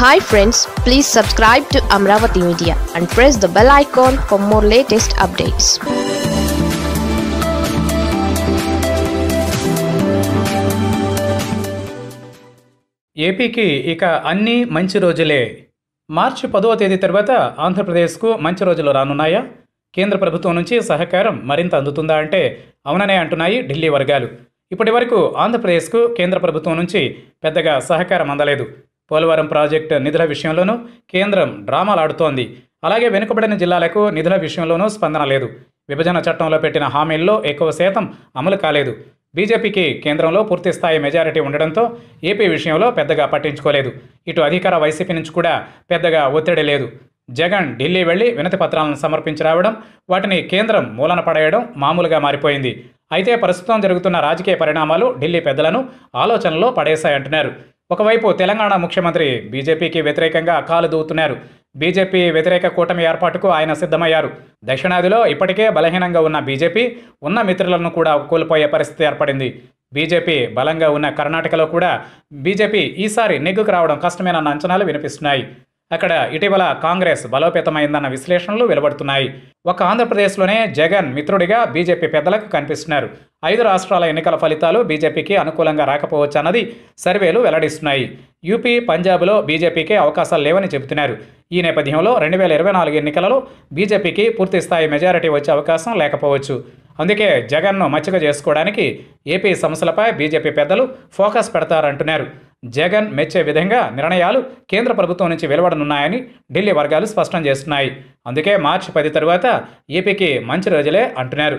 Hi friends please subscribe to Amaravati media and press the bell icon for more latest updates ఏపీకి ఇక అన్నీ మంచి రోజులే. మార్చి పదవ తేదీ తర్వాత ఆంధ్రప్రదేశ్కు మంచి రోజులు రానున్నాయా? కేంద్ర ప్రభుత్వం నుంచి సహకారం మరింత అందుతుందా అంటే అవుననే అంటున్నాయి ఢిల్లీ వర్గాలు. ఇప్పటి వరకు ఆంధ్రప్రదేశ్కు కేంద్ర ప్రభుత్వం నుంచి పెద్దగా సహకారం అందలేదు. పోలవరం ప్రాజెక్టు నిధుల విషయంలోనూ కేంద్రం డ్రామాలాడుతోంది అలాగే వెనుకబడిన జిల్లాలకు నిధుల విషయంలోనూ స్పందన లేదు. విభజన చట్టంలో పెట్టిన హామీల్లో ఎక్కువ శాతం అమలు కాలేదు. బీజేపీకి కేంద్రంలో పూర్తి స్థాయి మెజారిటీ ఉండడంతో ఏపీ విషయంలో పెద్దగా పట్టించుకోలేదు. ఇటు అధికార వైసీపీ నుంచి కూడా పెద్దగా ఒత్తిడి లేదు. జగన్ ఢిల్లీ వెళ్ళి వినతి పత్రాలను సమర్పించి రావడం వాటిని కేంద్రం మూలన పడేయడం మామూలుగా మారిపోయింది. అయితే ప్రస్తుతం జరుగుతున్న రాజకీయ పరిణామాలు ఢిల్లీ పెద్దలను ఆలోచనలో పడేశాయంటున్నారు. ఒకవైపు తెలంగాణ ముఖ్యమంత్రి బీజేపీకి వ్యతిరేకంగా కాలు దూవుతున్నారు బీజేపీ వ్యతిరేక కూటమి ఏర్పాటుకు ఆయన సిద్ధమయ్యారు. దక్షిణాదిలో ఇప్పటికే బలహీనంగా ఉన్న బీజేపీ ఉన్న మిత్రులను కూడా కోల్పోయే పరిస్థితి ఏర్పడింది. బీజేపీ బలంగా ఉన్న కర్ణాటకలో కూడా బీజేపీ ఈసారి నెగ్గుకు రావడం కష్టమేనన్న అంచనాలు వినిపిస్తున్నాయి. అక్కడ ఇటీవల కాంగ్రెస్ బలోపేతమైందన్న విశ్లేషణలు వెలువడుతున్నాయి. ఒక ఆంధ్రప్రదేశ్లోనే జగన్ మిత్రుడిగా బీజేపీ పెద్దలకు కనిపిస్తున్నారు. ఐదు రాష్ట్రాల ఎన్నికల ఫలితాలు బీజేపీకి అనుకూలంగా రాకపోవచ్చు అన్నది సర్వేలు వెల్లడిస్తున్నాయి. యూపీ పంజాబ్లో బీజేపీకి అవకాశాలు లేవని చెబుతున్నారు. ఈ నేపథ్యంలో రెండు వేల ఇరవై నాలుగు ఎన్నికలలో బీజేపీకి పూర్తిస్థాయి మెజారిటీ వచ్చే అవకాశం లేకపోవచ్చు. అందుకే జగన్ను మచ్చిక చేసుకోవడానికి ఏపీ సమస్యలపై బీజేపీ పెద్దలు ఫోకస్ పెడతారంటున్నారు. జగన్ మెచ్చే విధంగా నిర్ణయాలు కేంద్ర ప్రభుత్వం నుంచి వెలువడనున్నాయని ఢిల్లీ వర్గాలు స్పష్టం చేస్తున్నాయి. అందుకే మార్చి పది తరువాత ఏపీకి మంచి రోజులే అంటున్నారు.